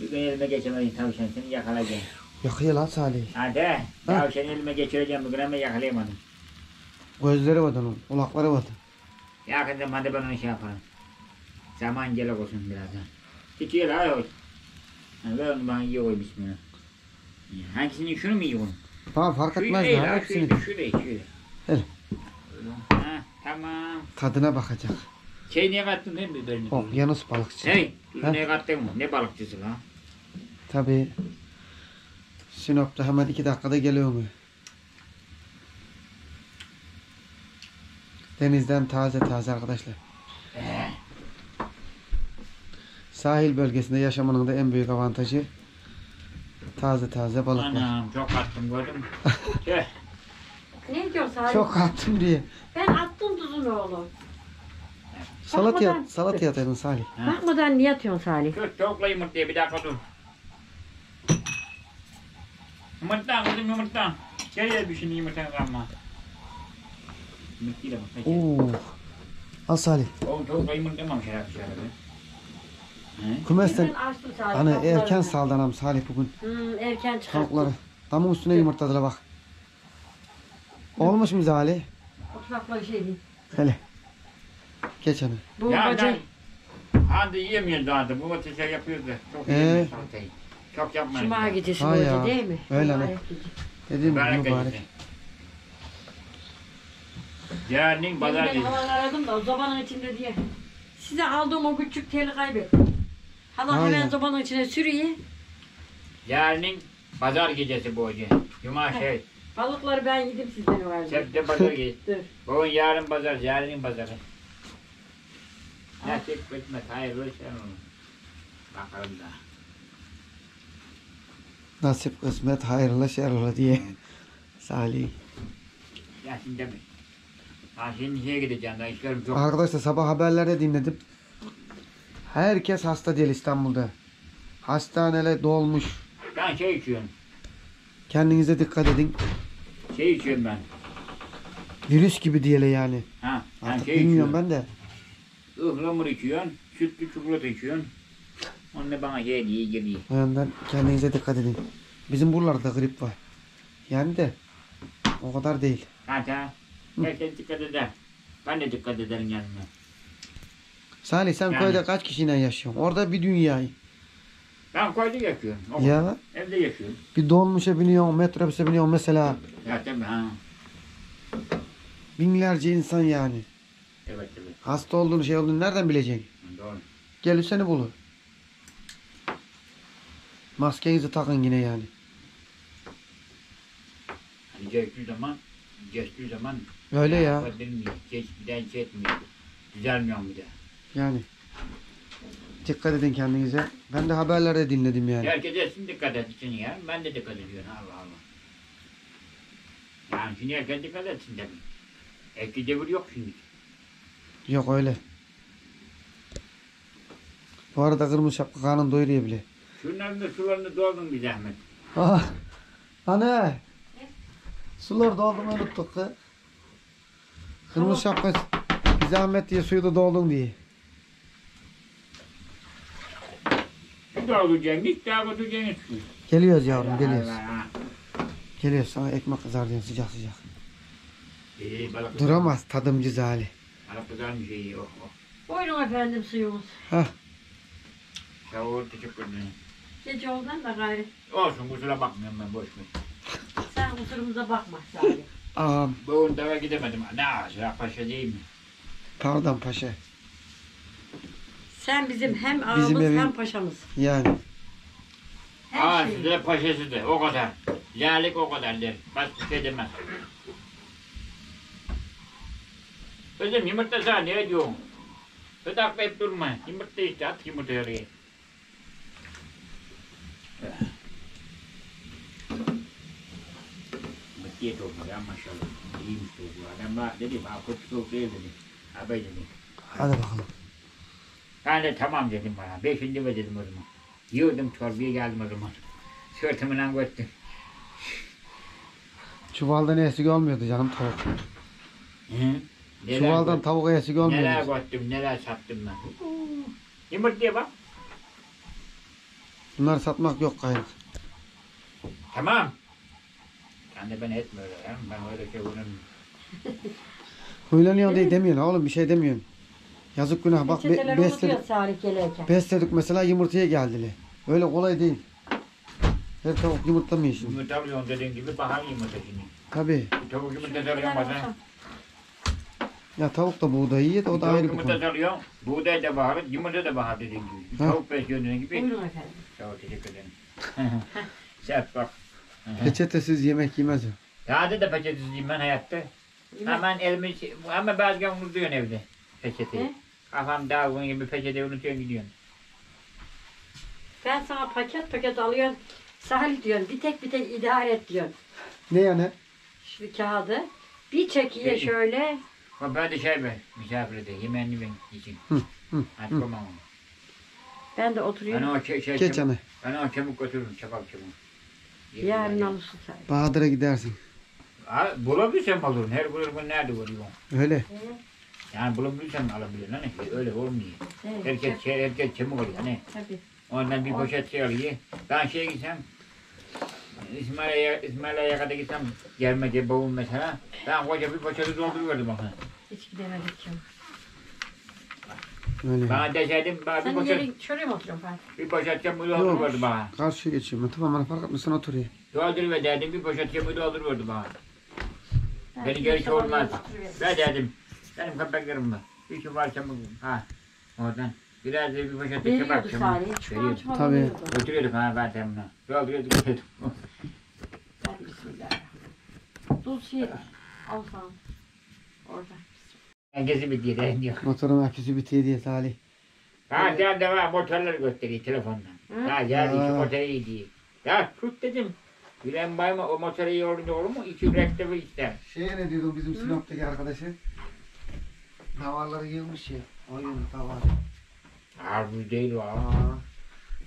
Bir gün elime geçemedim tavşan seni yakalayacağım. yakıyor lan Salih. Hadi. Tavşanı elime geçireceğim bugün ama yakalayamadım. Gözleri var onun, kulakları var. Yakın zamanda ben onu şey yaparım. Zaman gelecek olsun birazdan. Tutuyor ha yok. Ver onu bana iyi koy bismillah. Hangisini şunu mu yiyorum? Tamam fark etmez değil ya hepsini. Şu değil şu değil. Ha, tamam. Tadına bakacak. Şey niye kattın değil mi biberini? Okyanus balıkçı. Hey, Ha? niye kattın mı? Ne balıkçısı lan? Tabii. Sinop'ta hemen iki dakikada geliyor mu? Denizden taze taze arkadaşlar. Eh, Sahil bölgesinde yaşamanın da en büyük avantajı taze taze balıklar. Anam çok kattım gördün mü? (laughs) Tüh. Ne diyorsun Salih? Çok attım diye. Ben attım tuzunu oğlum. Salataya, Bakmadan- salataya ataydın Salih. Ha. Bakmadan niye atıyorsun Salih? Dur tavukla yumurtayı bir dakika dur. Yumurta kızım yumurta. Gel gel bir şimdi yumurtanı kalma. Yumurtayla bak. Oo. Al Salih. O tavukla yumurtlamamış herhalde şöyle be. Kümesten Ben açtım Salih. hani erken saldanam Salih bugün. Hmm, erken çıkarttım. Tavukları. Damın üstüne yumurtladılar bak. Olmuş mu Salih? Oturakla bir şey değil. Hele. Geç onu. Bu Ya bacı. lan, Hadi yiyemiyoruz daha da. Bu ateşe yapıyoruz da. Çok Ee? yiyemiyoruz salatayı. Çok yapmayın. Cuma gecesi Ha ya, değil mi? öyle Mübarek mi? gece. Dediğim gibi Mübarek mübarek. gecesi. Yarın pazar Ben gecesi. halan aradım da o zamanın içinde diye. Size aldığım o küçük teli kaybettim. Hala Ha hemen zamanın içine sürüyor. Yarın pazar gecesi bu gece. Cuma şey. Balıkları ben yedim sizden o halde. Sebze pazar gecesi. (laughs) Dur. Bugün yarın pazar, yarının pazarı. Nasip kısmet, hayırlı olsun. Bakalım da. Nasip kısmet hayırlı şerli diye. Salih. Ya şimdi mi? Ha şimdi şeye gideceğim daha işlerim çok. Arkadaşlar sabah haberlerde dinledim. Herkes hasta değil İstanbul'da. Hastaneler dolmuş. Ben şey içiyorum. Kendinize dikkat edin. Şey içiyorum ben. Virüs gibi diyele yani. Ha, ben Artık şey bilmiyorum içiyorum. ben de. Ihlamur içiyorsun, sütlü çikolata içiyorsun. Onu da bana ye diye geliyor. O yandan kendinize dikkat edin. Bizim buralarda grip var. Yani de o kadar değil. Hatta herkes dikkat eder. Ben de dikkat ederim yanına. Salih sen Yani. köyde kaç kişiyle yaşıyorsun? Orada bir dünyayı. Ben koyda yaşıyorum. O- Ya Evde yaşıyorum. bir dolmuşa biniyorsun, metrobüse biniyorsun mesela. Ya tabii ha. Binlerce insan yani. Evet evet. Hasta olduğunu şey olduğunu nereden bileceksin? Doğru. Gelir seni bulur. Maskenizi takın yine yani. Hani geçtiği zaman, geçtiği zaman Öyle ya. denmiyor. Geç daha şey etmiyor. Düzelmiyor bir daha. Yani. Dikkat edin kendinize. Ben de haberlerde dinledim yani. Herkes etsin dikkat etsin ya. Ben de dikkat ediyorum. Allah Allah. Yani şimdi herkes dikkat etsin tabii. Eski devir yok şimdi. Yok öyle. Bu arada kırmızı şapka karnın doyuruyor bile. Şunların da sularını doldurun bir zahmet. Ah. Anne. Sular doldurmayı unuttuk. Kırmızı şapka bir zahmet diye suyu da doldun diye. Hiç daha koyacaksın su. Geliyoruz yavrum geliyoruz. Geliyoruz sana ekmek kızartıyorsun sıcak sıcak. İyi balık. Duramaz tadımcı Zali. Balık kızarmış iyi. Oh, oh. Buyurun efendim suyumuz. Sağ ol, teşekkür ederim. Gece oldan da gayrı. Olsun kusura bakmıyorum ben boş ver. Sen kusurumuza bakma Salih. (laughs) Ağam Bugün deve gidemedim. Ne ağaçlar paşa değil mi? pardon paşa. Sen bizim hem ağamız evin- hem paşamız. Yani Her Ağası şey. da paşası da o kadar. Lalik o kadar der. Başka bir şey demez. Kızım yumurta sana ne diyorsun? Gıdaklayıp durma. Yumurta işte at yumurtayı oraya. Bakıya toplu ya maşallah. İyiymiş toplu. Adam bana dedi bana kötü toplu değil dedi. Abi dedi. hadi bakalım. Ben de tamam dedim bana. Beşinci ve dedim o zaman. Yiyordum çorbaya geldim o zaman. Sırtımdan göttüm. Çuvaldan esik olmuyordu canım tavuk. Hı? Neler Çuvaldan tavuk esik Neler olmuyordu. koydum, neler sattım ben. Yumurtaya bak. Bunları satmak yok gayrı. Tamam. Sen de ben ya. Ben öyle şey oynamıyorum. Huylanıyor diye demiyorsun oğlum bir şey demiyorsun. Yazık günah bak be, besledik, unutuyor Salih gelirken. besledik mesela yumurtaya geldiler. Öyle kolay değil. Her tavuk yumurtlamıyor şimdi. Yumurta alıyorsun dediğin gibi bahar yumurta şimdi. Tabii. Tavuk yumurta alıyorsun bazen. Ya tavuk da buğday yiyor da o da Tavuk ayrı bir yumurta konu. Buğday da bahar, yumurta da bahar dediğin gibi. Ha. Tavuk besliyorsun dediğin gibi. Buyurun efendim. Ol, teşekkür ederim. (laughs) Sert bak. (laughs) Peçetesiz yemek yemez o. Daha da peçetesizim ben hayatta. Hemen elimi, ama bazen unutuyorsun evde peçeteyi. He? Kafam dağılığın gibi peçeteyi unutuyorsun gidiyorsun. Ben sana paket paket alıyorum. Salih diyorsun. Bir tek bir tek idare et diyorsun. Ne yani? Şu kağıdı. Bir çekiye Peki. şöyle. Ben de şey ben, misafirde yemeğini ben için. Hı, hı, Hadi hı. tamam. Ben de Ben oturuyorum. o şey, şey Geç çabuk, anne. ben o çabuk götürürüm, çabuk çabuk. Yarın alırsın Salih. Bahadır'a gidersin. Ha, bulabilirsem alırım. Her bulursun nerede buluyor? Öyle. Yani bulabilirsem alabilirim. Hani öyle olmuyor. Evet. Herkes şey, herkes çabuk alıyor. Hani Tabii. ondan bir poşet şey alıyor. Ben şeye gitsem İsmail'e İsmail'e kadar gitsem gelmece bavul mesela. Ben koca bir poşeti dolduruverdim bana. Hiç gidemedik canım. Öyle. Bana deseydim bana bir Sen poşet, yerin şuraya mı oturuyorsun Fatih? bir poşet çamur dolduruverdi bana. Karşıya ben. Tamam bana fark etmez sen otur ya. Dolduruver derdim bir poşet çamur dolduruverdi bana. Ben Beni olmaz. oturuyorum. Ben dedim. Benim köpeklerim var. Bir çuval çamur. Ha. Oradan. Biraz da bir poşet de Veriyordu kebap çamur. Salih. Veriyordu. Tabii. veriyordu. Götürüyorduk ha ben temine. Dolduruyorduk götürüyorduk. Hadi bismillah. Dul şey al sana. Orada. Herkesi bir diye diyor. Motorun aküsü bitiyor diye Salih. Ha sen de var motorları gösteriyor telefondan. Hı? Ha geldi şu Ha. motoru iyi diye. Ya tut dedim. Gülen bayma o motoru iyi olunca olur mu? İki reklamı ister. Şeye ne diyordun bizim Sinop'taki arkadaşı? Davarları yığılmış ya. Oyun davar. Harbi değil o. Aa.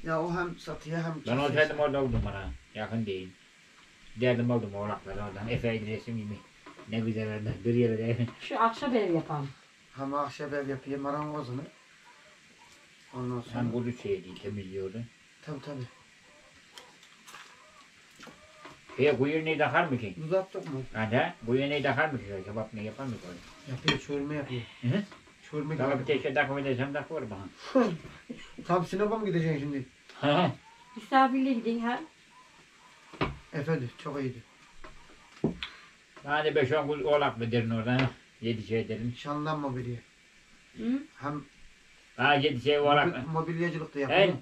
Ya o hem satıyor hem Ben olsaydım orada oldum bana. Yakın değil. Derdim oldum oğlakları oradan. Efe resim gibi. Ne güzel orada duruyor öyle. Şu akşam ev yapalım. Hem ahşap ev yapıyor marangozunu. Ondan sonra. Sen kuzu şey değil temizliyordu. Tabii tabii. Şeye kuyruğunu takar mı ki? Uzattık mı? Hadi kuyruğunu takar mı ki? Kebap ne yapar mı böyle? Yapıyor çörme yapıyor. Hı? Çörme Sana bir gibi. teşe takım edersem takılır bana. (laughs) Tam Sinop'a mı gideceksin şimdi? Hı. Misafirliğe gidin ha. Efendim çok iyiydi. Hadi beş on kuz oğlak mı derin oradan? Yedi şey derin. Mobilya. Hı? Hem Ha yedi şey oğlak mı? mobilyacılık da Hey. yapıyor.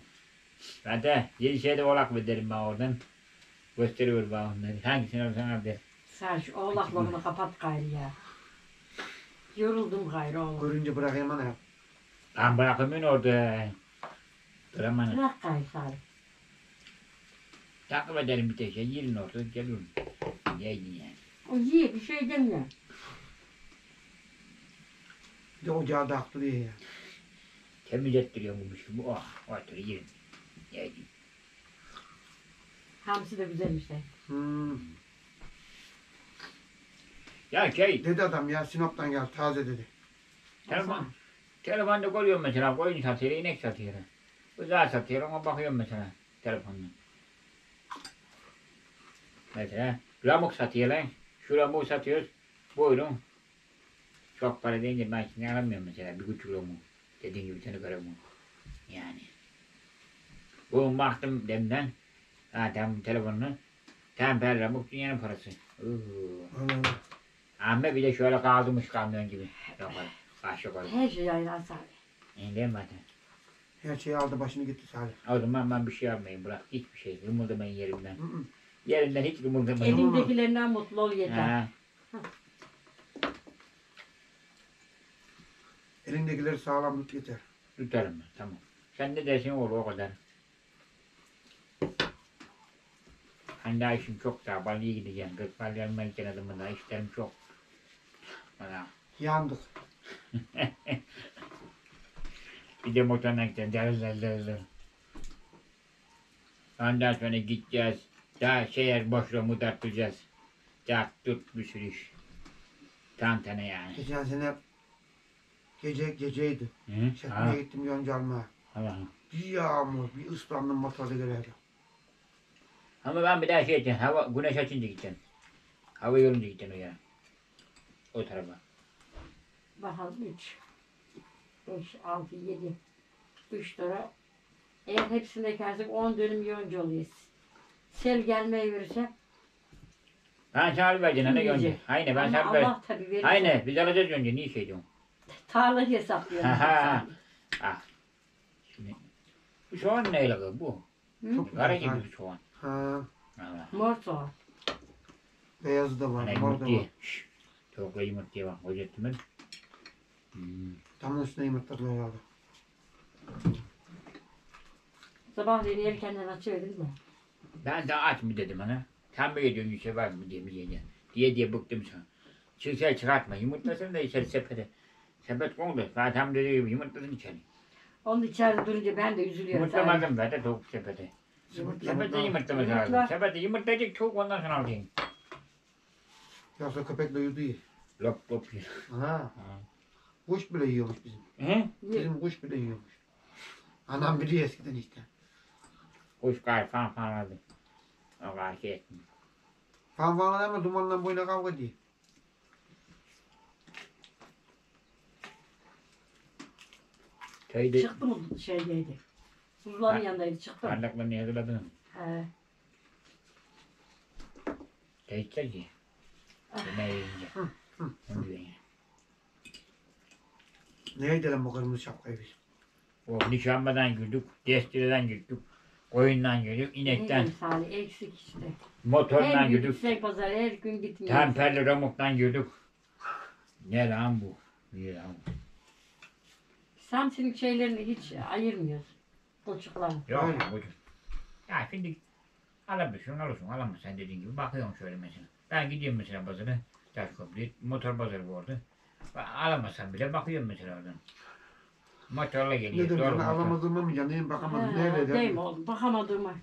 Hadi yedi şey de oğlak mı derim ben oradan. Gösteriyor bana onları. Hangisini alırsan al der. Sen şu oğlaklarını kapat gayrı ya. Yoruldum gayrı oğlum. Görünce bırakayım ana. Lan bırakamıyorsun orada. Duramana. Bırak gayrı Salih. Takip ederim bir tek şey. Yerin orada geliyorum. Yeydin yani. O yiye bir şey demiyor. Bir de ocağı da haklı diye ya. Temiz ettiriyorum bu işi. Oh, otur yerin. Yeydin. Hamsi de güzelmiş de. Hmm. Ya şey, Dedi adam ya Sinop'tan gel taze dedi. telefon, telefonda koyuyorum mesela. Koyun satıyor, inek satıyor. Uzağa satıyor ama bakıyorum mesela telefondan. Mesela ramuk satıyor lan. Şu ramuğu satıyoruz. Buyurun. Çok para deyince ben şimdi alamıyorum mesela. Bir buçuk ramuk. Dediğin gibi seni göremem. Yani. Bu baktım demden. Ha tamam telefonunu. Temper ramuk dünyanın parası. Anladım. Ama bir de şöyle kaldırmış kamyon gibi. Baş yok öyle. Her şey ayran Salih. İndim zaten. Her şeyi aldı başını gitti Salih. O zaman ben bir şey yapmayayım bırak. Hiçbir şey. Kımıldamayın yerimden. Hı hı. Yerimden hiç kımıldamayın. Elindekilerinden mutlu ol yeter. Ha. Elindekileri sağlamlık yeter. Tutarım ben. Tamam. Sen ne dersin olur o kadar. Daha işim çok daha. Balya'ya gideceğim. Kırk balya almayken adamın daha işlerim çok. Bana. Yandık. (laughs) Bir de motorla gideceğim. Dırı dırı. Ondan sonra gideceğiz. Daha şehir boşluğu mutatlayacağız. Dert tut bir sürü iş. Tantane yani. Geçen sene gece geceydi. Hı? Çekmeye gittim yonca almaya. Allah. Bir yağmur, bir ıslandım motorda gelirken. Ama ben bir daha şey edeceğim. Hava güneş açınca gideceğim. Hava yorunca gideceğim o yere. O tarafa. Bakalım 3, 5, 6, 7, 3 lira. Eğer hepsini ekersek 10 dönüm yonca oluyoruz. Sel gelmeye verirse Ben sana vereceğim ne Yiyecek. önce. Aynen ben ama sana ver. Allah tabii verir. Aynen biz alacağız önce. Niye şey diyorsun? (laughs) Tarla hesaplıyorum. Ha ha. Ah. Şimdi. Bu soğan neyle bu? Hı? Çok Kara güzel. gibi soğan. Ha, Allah. Mor soğan. beyazı da var, Hani mor da yumurtayı. var. Şşş. Tavukla yumurtaya bak. Hocattım ben. Hmm. Tam üstüne yumurtladılar herhalde. Sabahleyin erkenden açıyordum da. Ben de aç mı dedim ana. Sen mi yediyorsun şey var mı diye mi diye. Diye diye bıktım sana. Çıksa çıkartma. Yumurtlasın da içeri sepete. Sepet kondu. Zaten dediği gibi yumurtlasın içeri. Onun içeride durunca ben de üzülüyorum. Yumurtlamadım zaten tavuk sepete. Sepete yumurtlaması lazım. Sepete yumurtlayacak tavuk ondan sonra alacaksın. Yoksa köpek de uyudu iyi. Lop lop yiyor. Ha. Kuş bile yiyormuş bizim. Hı? Bizim kuş bile yiyormuş. Anam biliyor eskiden işte. Kuş kar falan falan aldı. O kadar şey etmiyor. Fan falan ama dumanla boyuna kavga diye. Köyde Çıktı mı şeydeydi. Buzların Ha. yanındaydı çıktı. mı? bardaklarını hazırladın. He. Kayıtlar ki. Yemeğe yiyince. Hı, hı. Onu diyor yani. Neye gidelim bu kırmızı şapkayı biz? O nişanmadan girdik, destireden girdik, koyundan girdik, Ne inekten, Salih eksik işte. Her motordan gün girdik, gitsek pazar her gün gitmiyoruz. temperli ramuktan girdik. Ne lan bu? Ne lan bu? Samsun'un şeylerini hiç ayırmıyoruz. Koçuklarını. Yok lan bu. Ya şimdi alabilirsin, alırsın, alamazsın dediğin gibi bakıyorum şöyle mesela. Ben gidiyorum mesela pazara, taş köprü, motor pazarı bu orada. Ben Alamazsam bile bakıyorum mesela oradan. Motorla Ne geliyor, dedim doğru sana motor. alamadığımı mı canım bakamadım. Nerede Değil mi dedim. oğlum? Bakamadığıma.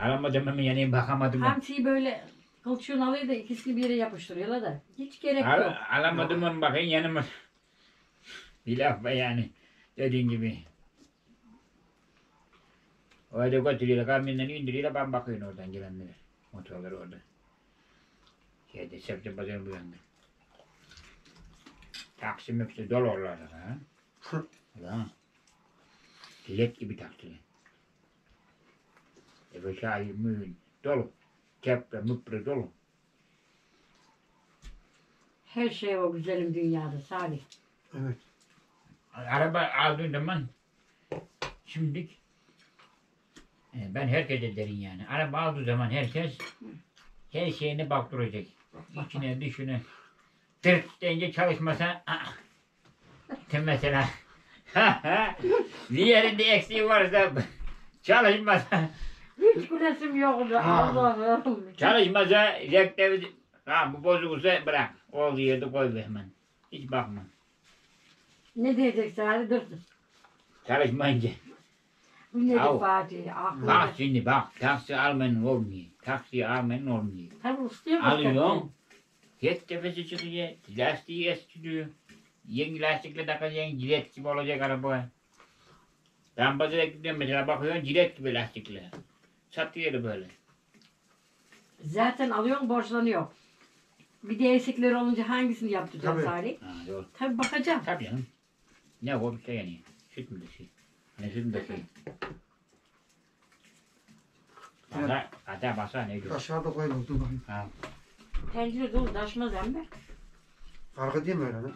Alamadım ama yani bakamadım. Hamsiyi böyle kılçığını alıyor da ikisini bir yere yapıştırıyorlar da. Hiç gerek Al, yok. alamadım onu bakayım yanıma. Bir laf be yani. Dediğin gibi. Orada götürüyorlar kamyondan indiriyorlar ben bakıyorum oradan gelenlere. Motorları orada. Şeyde Septem Pazarı bu yanda. Taksim hepsi dolu oralarda ha. Ulan. Dilek gibi taktılar. Eve şahit mühün dolu. Kepre müpre dolu. Her şey o güzelim dünyada Salih. Evet. Araba aldığın zaman şimdilik ben herkese derim yani. Araba aldığı zaman herkes her şeyine baktıracak. İçine dışına. Tırt deyince çalışmasa ah, mesela bir yerinde eksiği varsa çalışmasa Hiç gülesim yoktu. Allah'ım. çalışmasa renkte ha bu bozulursa bırak. Olduğu yerde koy hemen. Hiç bakma. Ne diyecek Salih dur. Çalışmayınca. Aklına. Bak şimdi bak taksi almanın olmuyor. Taksi almanın olmuyor. Tabii istiyor Alıyorum. Tek tepesi çıkıyor. Lastiği eskiliyor. Yeni lastikle takacaksın. Cilet gibi olacak araba. Ben pazara gidiyorum mesela bakıyorum cilet gibi lastikle. Satıyor böyle. Zaten alıyorsun borçlanıyor. Bir de eksikleri olunca hangisini yaptıracağım Tabii. Salih? Ha, doğru. Tabii bakacağım. Tabii canım. Ne o bir şey yani. Süt mü de şey. Süt mü de şey. Basa, hatta basa ne diyor? Aşağıda koyalım dur bakayım. Ha. Tencere dolu taşmaz emmi. Karga değil mi öyle lan?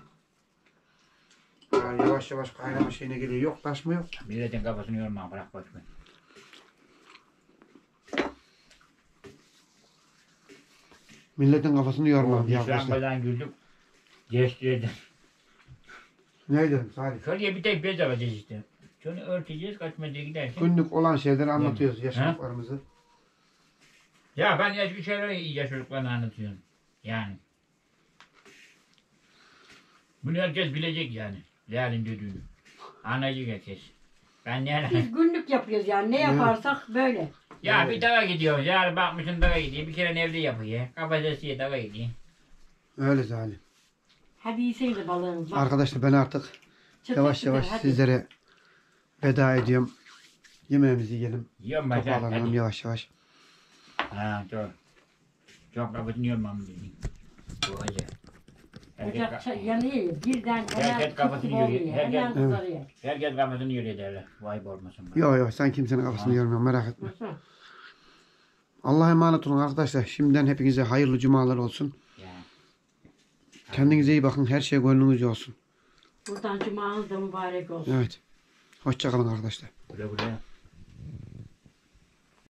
Yani yavaş yavaş kaynama şeyine geliyor. Yok taşma yok. Milletin kafasını yorma bırak boş ver. Milletin kafasını yorma diye arkadaşlar. Nişanbadan güldük. Geçti Ne dedim Salih? Şöyle bir tek bez alacağız işte. Şunu örteceğiz kaç metre giderken. Günlük olan şeyleri anlatıyoruz yaşadıklarımızı. Ya ben eski şeyleri çocuklarına anlatıyorum. Yani. Bunu herkes bilecek yani. Değerli dediğini. Anlayacak herkes. Ben ne Biz günlük yapıyoruz yani ne yaparsak böyle. Ya bir dağa gidiyor. Ya bakmışsın dağa gidiyor. Bir kere evde yapıyor. Kapasitesiye dağa gidiyor. Öyle zalim. Hadi yeseydi balığınız. Bak, Arkadaşlar ben artık çıtır yavaş yavaş hadi. sizlere veda ediyorum. Yemeğimizi yiyelim. Yiyorum ben. Toparlanalım Hadi. yavaş yavaş. Ha çok. Çok kapatın yiyorum ben bunu. Bu acı. Herkes, Ocak yanıyor. Birden Herkes kafasını oluyor. Herkes- kızarıyor. herkes kafasını yiyor derler. Vay olmasın. bana. Yok yok sen kimsenin kafasını yormuyorsun merak etme. Nasıl? Allah'a emanet olun arkadaşlar. Şimdiden hepinize hayırlı cumalar olsun. Ya. Kendinize iyi bakın. Her şey gönlünüzce olsun. Buradan cumanız da mübarek olsun. Evet. Hoşçakalın arkadaşlar. Güle güle.